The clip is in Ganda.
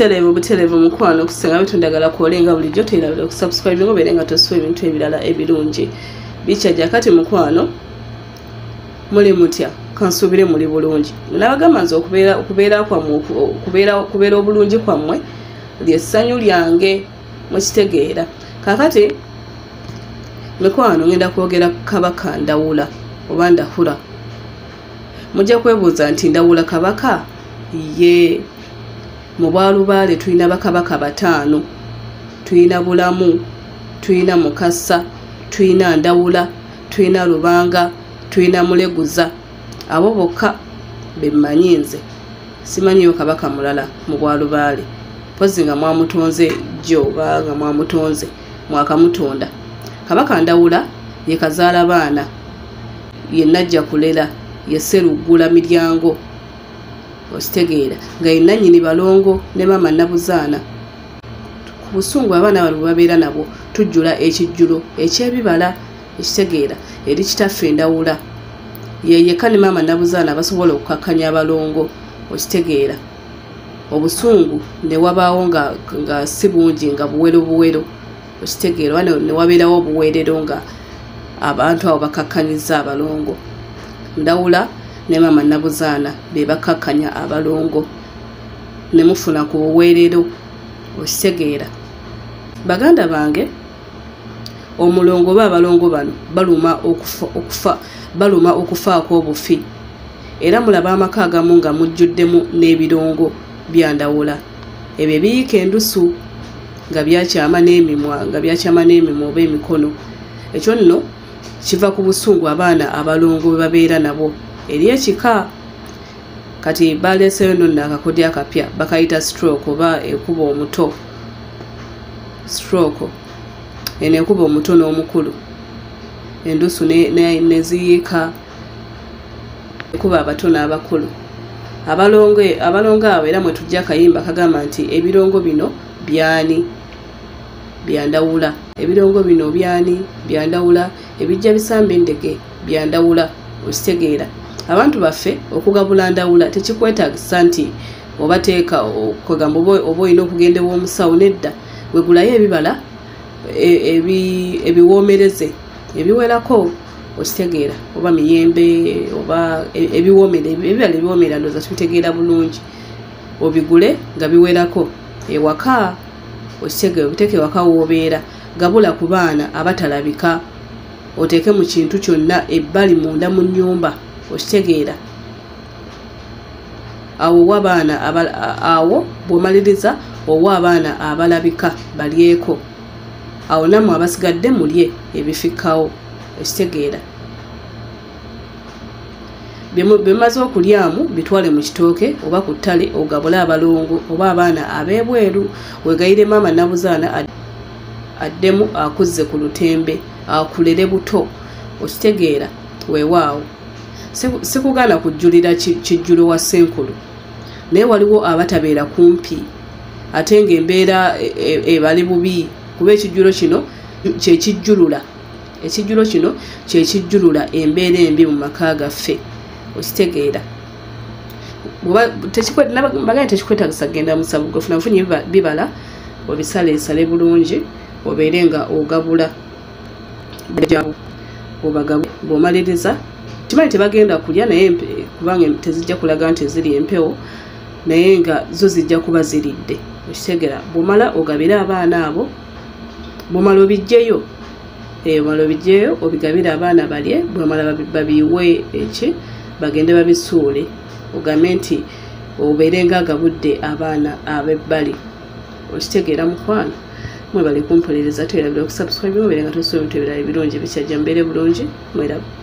butereevu butereevu mukwano okusinga bitundagala kwolenga bulijjo toyirabira okusubscribe nga obeere nga tosuwa ebintu ebirala ebirungi. Bikyajja kati mukwano muli mutya? Kansuubire muli bulungi. Nabagamba nze okubeera obulungi kwammwe lyessanyu lyange mukitegeera kakati mikwano ngenda kwogera kabaka ndawula oba ndahula mujja kwebuuza nti ndawula kabaka? Ye mu bwalubaale tulina bakabaka bataano. Tulina bulamu tulina mukasa tulina ndawula tulina lubanga tulina muleguza. Abo bokka bemmanyi nze. Simanyiyo kabaka mulala mu bwalubaale. Mpozi nga mwamutonze jjo oba nga mwamutonze mwakamutonda kabaka ndawula ye kazaala baana ye najja kulera ye seruggula miryango okitegeera nga yenanyini balongo ne maama nabuzaana. Ku busungu abaana bano babeera nabo tujjula ekijjulo ekyebibala ekitegeera eri kitaffe endawula yeyeka ne maama nabuzaana basobola okukakkanya abalongo okitegeera. Obusungu ne wabaawo nga si bungi nga buwero buwero okitegeera oba ne wabeerawo obuweerero nga abantu abo bakakkanyiza abalongo. Ndawula ne maama nabuzaana be bakkakkanya abalongo. Ne mufuna ku buweerero okitegeera baganda bange omulongo oba abalongo bano baluma okufa baluma okufaako obufi. Era mulaba amaka agamu nga mujjuddemu n'ebirongo byandawula ebyo ebiyiika endusu nga byakyama n'emimwa nga byakyama n'emimwa oba emikono. Ekyo nno kiva ku busungu abaana abalongo bwe babeera nabo. Eri ekika kati baleeseyo nno nno akakodyo akapya bakayita stroke oba ekuba omuto. Stroke eno ekuba omuto n'omukulu. Endusu neziyiika ekuba abato n'abakulu. Abalongo abo era mwe tujja akayimba kagamba nti ebirongo bino byani byandawula. Ebirongo bino byani? Byandawula. Ebijja bisamba endege byandawula. Okitegeera. Abantu baffe okugabula ndawula tekikwetagisa nti obateeka kwegamba oba olina okugenda ew'omusawo nedda. Wegulayo ebibala ebiwoomereze ebiwerako okitegeera. Oba miyembe oba ebiwoomere ebibala ebiwoomera ndoza tubitegeera bulungi. Obigule nga biwerako. Ewaka okitegeera obiteeka ewaka woobeera gabula ku baana abatalabika. Oteeke mu kintu kyonna ebbali munda mu nnyumba okitegeera awo owa abaana awo bw'omaliriza owa abaana abalabika balyeko. Awo nammwe abasigadde mulye ebifikkawo ekitegeera byemaze okulyamu bitwale mu kitooke oba ku ttale ogabule abalongo oba abaana ab'ebweru wegayire maama nabuzaana addemu akuzze ku lutembe akulere buto okitegeera weewaawo. Sikugaana kujjulira kijjulo wa senkulu naye waliwo abatabeera kumpi ate ng'embeera ebali bubi kuba ekijjulo kino kyekijjulula ekijjulo kino kyekijjulula embeera embi mu maka gaffe okitegeera bagane tekikwetagisa kgenda musabu gofuna nfunye bibala obisaleesale bulungi obeere nga ogabula bw'omaliriza. Kimanyi tebagenda kulya naye kubanga tezijja kulaga nti ziri empewo naye nga zo zijja kuba ziridde. Okitegeera bw'omala ogabire abaana abo bw'omala obijjeyo omala obijjeyo obigabire abaana balye bw'omala babiwe eki bagende babisuule ogambe nti obeere nga agabudde abaana ab'ebbali. Okitegeera mukwano mwebale kumpolereza twerabira okusubscribe obeere nga tosobola ebintu ebirala ebirungi bikyajja mbeere bulungi mweraba